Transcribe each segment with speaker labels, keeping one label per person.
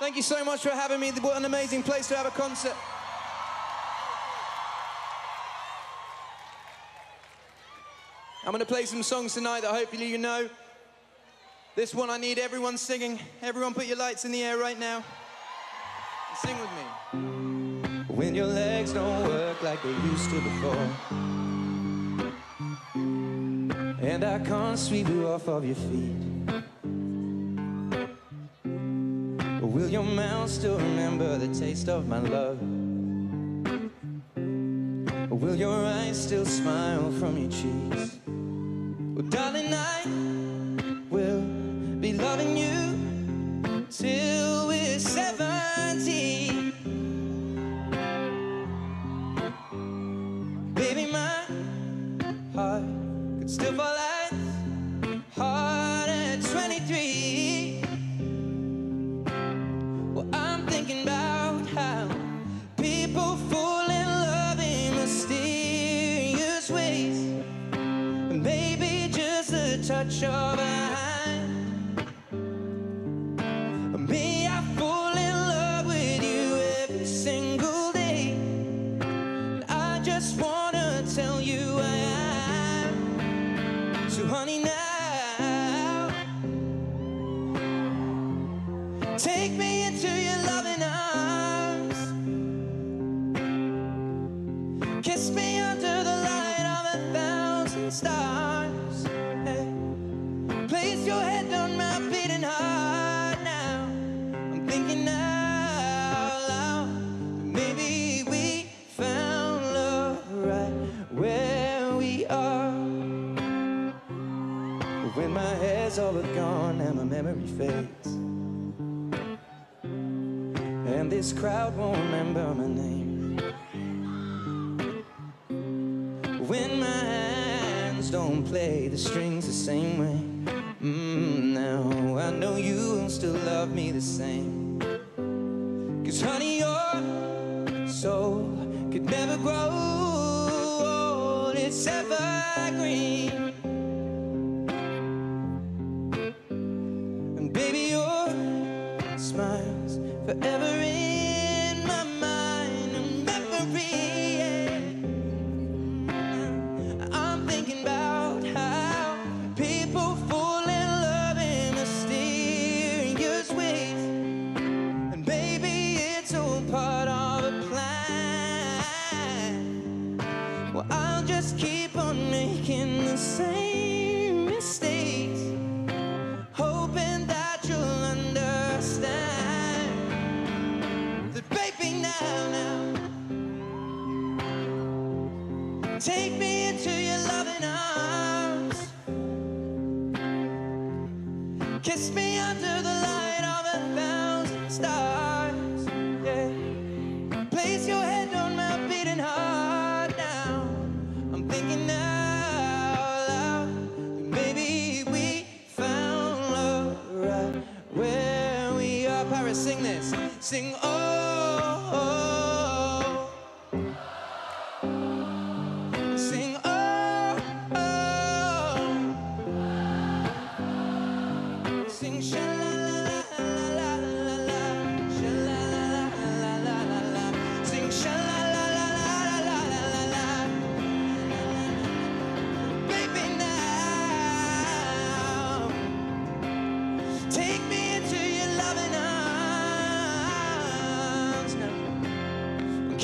Speaker 1: Thank you so much for having me. What an amazing place to have a concert. I'm going to play some songs tonight that hopefully you know. This one I need everyone singing. Everyone put your lights in the air right now. And sing with me. When your legs don't work like they used to before. And I can't sweep you off of your feet. Will your mouth still remember the taste of my love? Or will your eyes still smile from your cheeks? Well, darling, I mysterious ways. Maybe just a touch of a hand. Me, I fall in love with you every single day. I just wanna tell you I am. So, honey, now. Take me into your loving stars. Hey. Place your head on my beating heart now. I'm thinking out loud. Maybe we found love right where we are. When my hair's all but gone and my memory fades. And this crowd won't remember my name. When my don't play the strings the same way. Mm, now I know you still love me the same. Cause honey, your soul could never grow old. It's evergreen. And baby, your smiles forever in my mind and memory. The same mistakes, hoping that you'll understand. That baby, now, now, take me into your loving arms. Kiss me under the light of a thousand stars. Sing oh. oh. Sing oh. oh. Sing sha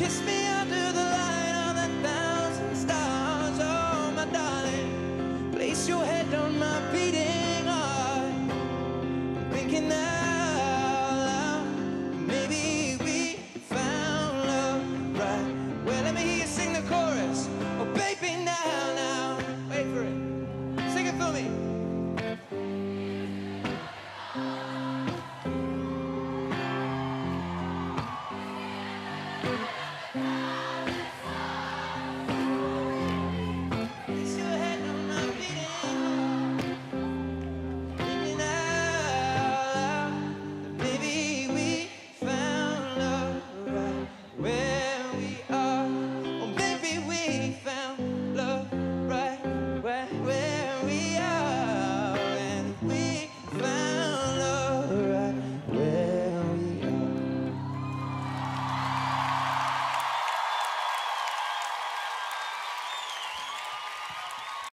Speaker 1: kiss me.